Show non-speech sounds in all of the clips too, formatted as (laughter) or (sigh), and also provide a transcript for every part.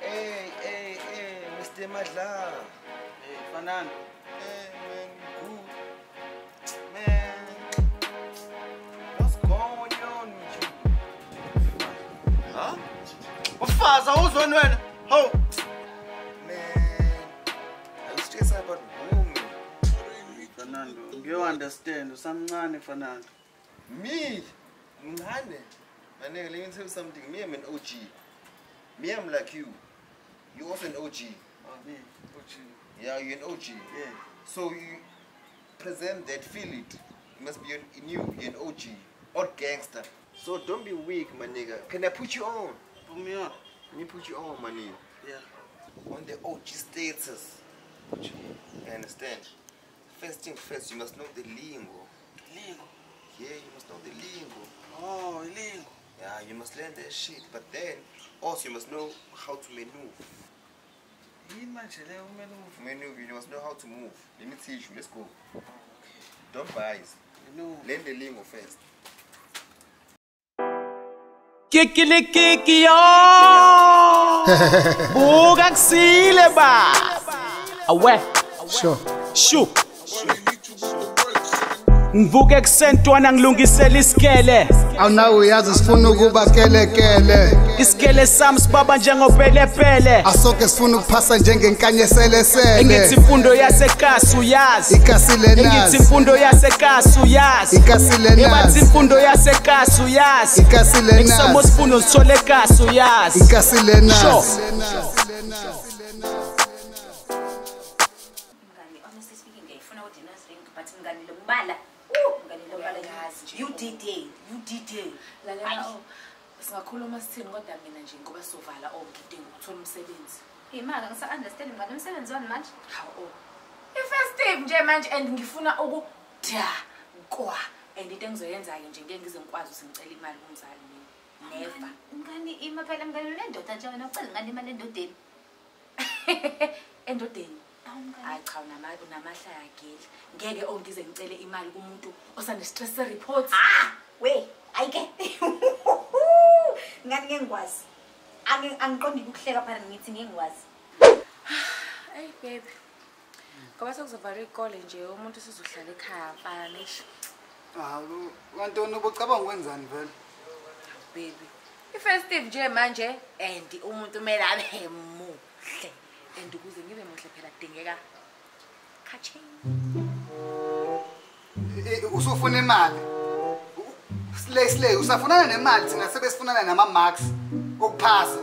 Hey, hey, hey, Mr. Madla. Hey, Fanani. Hey, man, good. Man, what's going on with you? Huh? what's Wafaza, uzweni wena. Ho, Fernando, ngiyo-understand usamncane Fernando. Me? Ngane? My nigga, let me tell you something. Me, I'm an OG. Me, I'm like you. You also an OG. Oh, me, og Yeah, you're an OG. Yeah. So you present that, feel it. You must be a new, you're an OG. Or gangster. So don't be weak, my nigga. Can I put you on? Put me on. Let me put you on, my nigga. Yeah. On the OG status. You understand? First thing first, you must know the lingo. Lingo. Yeah, you must know the lingo. Oh, ilingo. Yeah, you must learn that shit. But then, also you must know how to maneuver. Yini manje le umele uve? Maneuver, you must know how to move. Let me teach you. Let's go. Don't bias. No. Learn the lingo first. Kikili kiki yo (laughs) Buka kusile ba Awe Sure. Shu Ngivuke ekusentwana ngilungisela isikele. Awunawe uyazi sifuna ukuba kelekele. Isikele sami sibaba njengopelepele. Asoke sifuna ukuphasa Engithi njengenkanyeselesele imfundo yasekasi uyazi. Ikasile Engithi nazi. Imfundo yasekasi uyazi. Ikasile Ebathi nazi. Imfundo yasekasi uyazi. Ikasile Ngisamo nazi. sifundo sithole kasi uyazi. Ikasile nje. you did it you did it. Lalela oh, singakhuluma sithini kodwa mina nje ngoba sovala oh ngidinga ukuthola umsebenzi? Imaka ngisa-understand mngani umsebenzi wani manje? Hawu oh. I-festive nje manje and ngifuna ukuda kwa and into engizoyenza-ke nje ngeke ngize ngikwazi ukuthi ngicela imali kumzali mina. Never. Mngani ima phela mngani le ndoda nje wena ucela ngani imali endodeni? (laughs) Endodeni. Hayi cha unama- unamahlaya ageli ngeke ongize ngicele imali kumuntu osane-stress report ah we ayike. Ngani ngeke ngikwazi? Angi- angiqondi ukuhleka phana ngithi ngeke ngikwazi eyi baby. Ngoba sekuzovala iy'kole nje umuntu usizohlala ekhaya mfana nish hawu kantoni? Ubucabanga ukwenzani vele? Baby i-festive nje manje and umuntu kumele abe muhle and ukuze ngibe muhle phela kudingeka kaching I- i- usufuna imali? Slay slay usafunana nemali thina sebesifunana nama-marks okuphasa.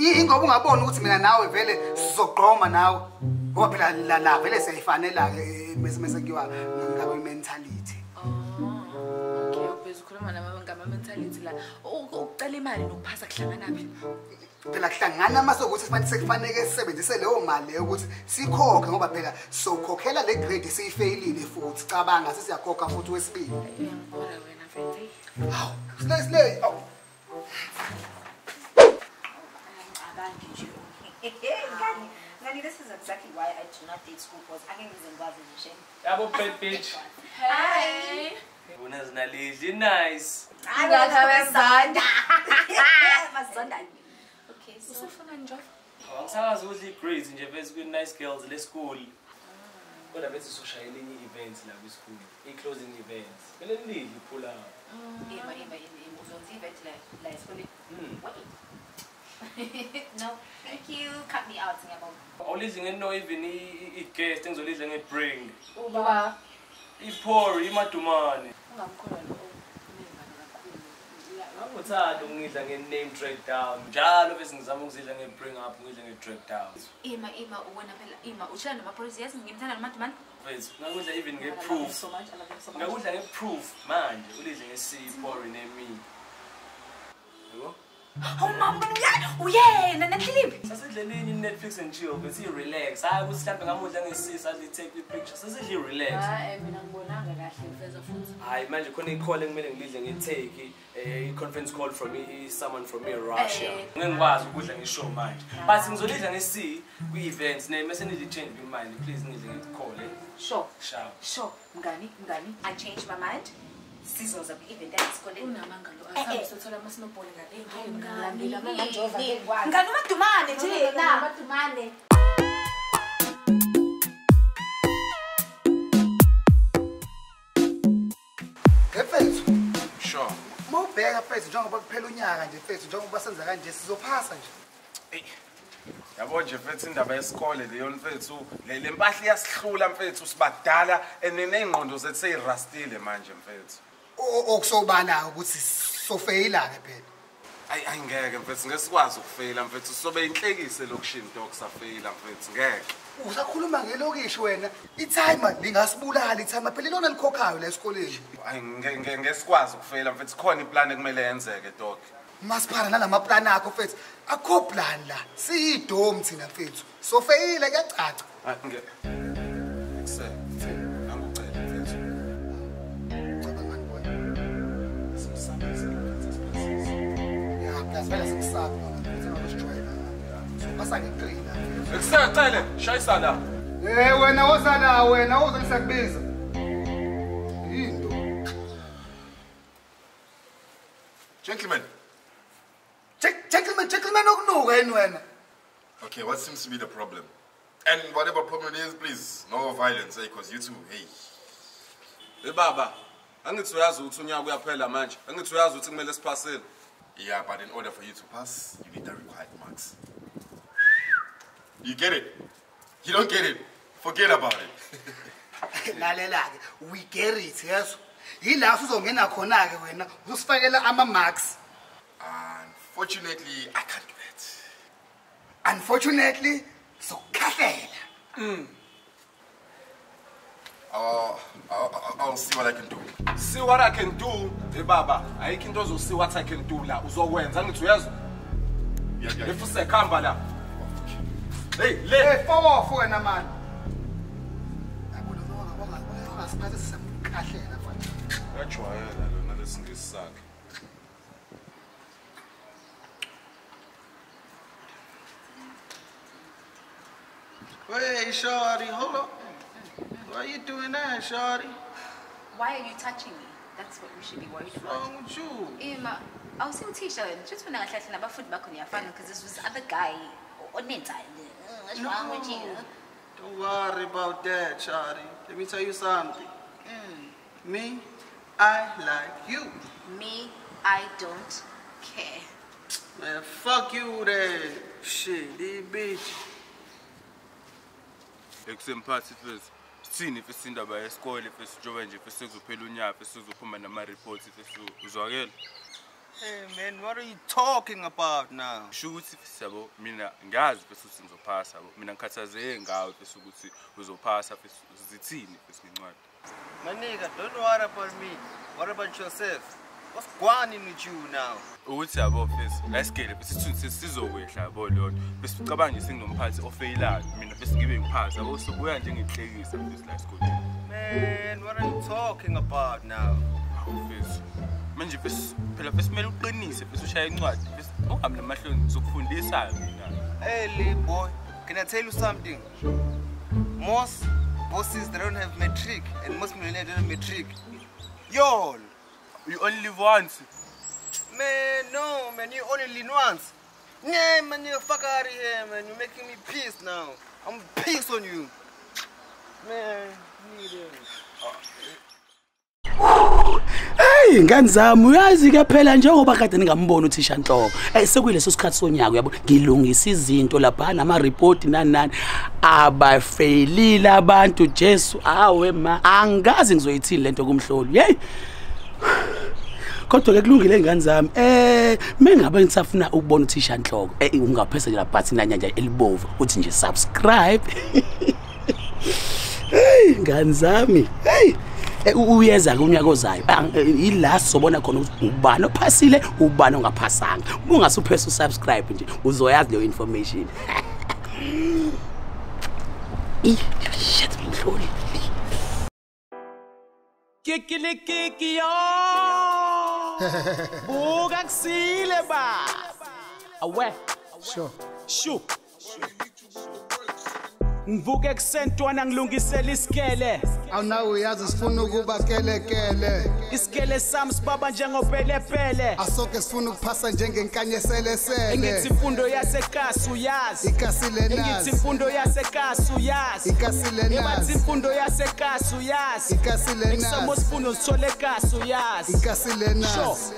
I- ingoba ungaboni ukuthi mina nawe vele sizogqoma nawe. Ngoba phela la- la vele siyayifanela-ke mese kuyiwa ngakwi-mentality okay ubheza ukhuluma nama- ngama-mentality la. U- ukucela imali nokuphasa kuhlanganaphi phela kuhlangana masokuthi sekufaneke sisebenzise leyo mali leyo ukuthi sikhokhe ngoba phela sokhokhela le grade siyifeyilile futhi. Cabanga sesiyakhokha futhi wesibili. Uyangibona wena mfethi hawu slay slay awu. angicabangi nje. Ngani ngani this is exactly why i do not date school boys. Angeke ngize ngikwazi nje Yabo bad bitch. hi. Wona zinalidli nice. mazonda (laughs) mazonda okay so usufuna nje Angisakazi ukuthi i-grades nje bese ku nice girls le school. Kodwa bese soshayela enye events la ku school. I-closing events. Kumele nilidli pull up. ima ima ima uzonza event la la esikoleni Mm. wait (laughs) no thank you cut me out ngiyabonga Awulidli ngeno even i- i- i-guest engizolidla nge-bring. uba I-Pori, imadumane. ungamkhola lo kunengane kakhulu Angikuthanda ukungidla nge-name drag down. Njalo bese ngizama ukuzidla nge-bring up, ngidla nge-drag down. ima ima wena phela ima ushaya namapolisi yes ngimthanda nomadumane Mfethu, ngakudla even nge-proof. Ngakudla nge-proof manje ulidle nge-C, Pori nemi. Yebo? Oh mama ngiyani uyena nanhliphi sasidlele enye i-netflix and chill bethi i-relax. Hayi ukuthi mhlawumbe ngamudla ngesisi athi take i-picture sasidle i-relax. Hayi mina ngibonanga kahle uveza futhi. Hayi manje khona i-call ekumele ngilidle ngi-take eh, i-conference call from i- i- someone from i-russia Eh. ngeke ngikwazi ukudla ngishow manje. But ngizolidla nge-c kwi-events mese nili-change imali please ngidle nge-call eh? sure. Shaw sure. Mngani mngani i changed my mind sizoza ku-event asikhonengani umadumane nje namadumane ngefethu? Sure. Uma ubheka fethu njengoba kuphela unyaka nje fethu njengoba senza kanje sizophasa nje. Yabo nje mfethu indaba yesikole leyo mfethu le mpahla iyasihlula mfethu sibadala and ney'ngqondo zethu seyirastile manje mfethu. O- okusobala ukuthi sofeyila-ke phela. Ayi ayi ngeke mfethu ngeke sikwazi ukufeyila mfethu sobe inhlekise lokushini dok safeyila mfethu ngeke. Usakhuluma ngelokishi wena ithayima lingasibulala ithayima phela ilona likhokhayo la esikoleni. Ayi nge- nge- ngeke sikwazi ukufeyila mfethu khona iplani ekumele yenzeke dok umasipala nalamaplani akho mfethu. Akho plan la? Siyidomu thina mfethu. Sofeyile kuyacaca. Ah, Ekusecele shayisa eh, la ye wena wozala wena uze ngisekubiza gentlemen gentlemen okunuka yini wena? okay, what seems to be the problem? And whatever problem it is, please, no violence, eh, because you two, hey. hey baba angithi uyazi ukuthi unyaka uyaphela manje angithi uyazi ukuthi kumele siphasele Yeah, but in order for you to pass, you need the required marks. You get it? You don't get it? Forget about it. (laughs) Lalela ke we get it yes. Yila usuzongena khona ke wena usifakela ama Unfortunately, I can't do that. Unfortunately sokukhahlela. I'll, I'll, I'll- I'll see what I can do. see what i can do hey baba ayikho into ozo-see what i can do la uzokwenza angithi uyazi Yeah, yeah. if usekhamba la hey le Hey fowofu wena man. Yabona wonga wonga wangasiphatha sisamkhahlela mfana. uyajwayela Hey, Shorty, hold up. Why are you doing that, Shorty? Why are you touching me? That's what we should be worried What's about. wrong with you? i Ima, awusiwuthisha wena just wena kahle kahle nabafundi bakho niyafana because this was the other guy onenza what's wrong with you Don't worry about that, Shorty. Let me tell you something. Mm. Me, I like you. me i don't care Man, fuck you then. Shit, this bitch. Ekusemphathi fesi sithini fesi indaba yesikole fesi njengoba nje fesi sekuzophela unyaka fesi sizophuma nama-reports fesi uzwakele Hey, man, what are you talking about now? sho ukuthi fesi yabo mina ngazi fesi ukuthi ngizophasa yabo mina ngikhathazeke ngawe fesi ukuthi uzophasa fesi zithini fesi ngencwadi My nigga, don't worry about me. What about yourself? What's going on with you now? ukuthi yabo fesi la isigele fesi sithini sizokwehla yabo lona fesi ucabanga senginomphakathi ofeyilayo mina fesi ngibe ngiphathi yabo sobuya njengenhlekisa fesi la esikoleni Man, what are you talking about now? fesi manje fesi phela fesi kumele uqinise fesi ushaye incwadi fesi ungabi namahloni ngizokufundisa mina Hey, little boy, can I tell you something? Most bosses they don't have matric, and most millionaires don't have matric. Y'all, you only live once man, no, man, you only lean once. Yeah, man, you fuck out of here, man. You're making me pissed now. I'm pissed on you, man. Need Hey ngani zami uyazi ke phela njengoba kade ningamboni uthisha Nhloko eh sekuyileso sikhathi sonyaka yabo ngilungisa izinto lapha nama report nani nani abafailile abantu Jesu awe ma angazi ngizoyithini lento kumhloli hey kodwa-ke kulungile iy'ngane zami um uma ngabe ngisafuna ukubona uthisha nhloko eh, ungaphesela bhathini lanyanja elibovu uthi nje subscribe. (laughs) Heyi ngani zami heyi eh, uyeza-ke unyaka ozayo ah, yila sizobona khona ukuthi ubani ophasile ubani ongaphasanga. Uma ungasuphesa usubscribe nje uzoyazi leyo information. (laughs) Shit mhloli. Kikilikikiyo Buka kusile ba. Awe. Sure. Shu ngivuke kusentwana ngilungisela isikele. Awunawe uyazi sifuna ukuba kelekele. Isikele sami sibaba njengopelepele. Asoke sifuna ukuphasa njengenkanyeselesele engithi imfundo yasekasi uyazi. Ikasile nazi. Imfundo yasekasi uyazi. Ikasile nazi. imfundo yasekasi uyazi. Ikasile nazi. sifundo zithole kasi uyazi. Ikasile Sure. nazi